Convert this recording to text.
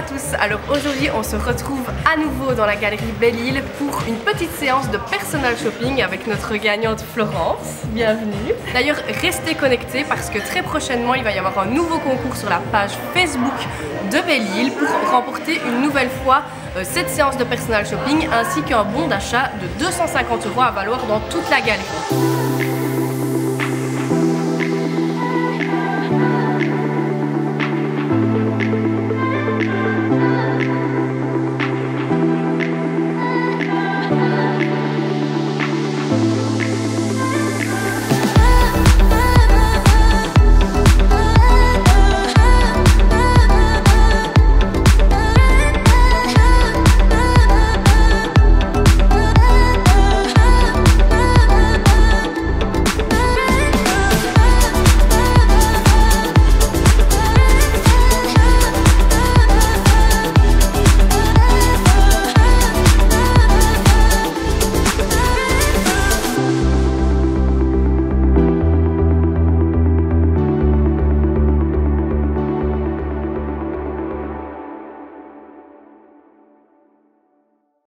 à tous, alors aujourd'hui on se retrouve à nouveau dans la galerie Belle-Île pour une petite séance de personal shopping avec notre gagnante Florence. Bienvenue. D'ailleurs restez connectés parce que très prochainement il va y avoir un nouveau concours sur la page Facebook de Belle-Île pour remporter une nouvelle fois euh, cette séance de personal shopping ainsi qu'un bon d'achat de 250 euros à valoir dans toute la galerie. Bye.